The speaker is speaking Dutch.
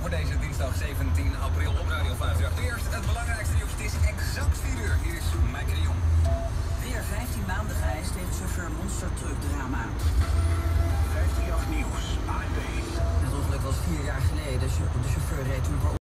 Voor deze dinsdag 17 april op Radio 5. Eerst het belangrijkste nieuws. Het is exact 4 uur. Hier is Mike de Jong. Weer 15 maanden geëist tegen chauffeur monstertruck drama. 538 Nieuws, ANP. Het ongeluk was 4 jaar geleden. De chauffeur reed toen op.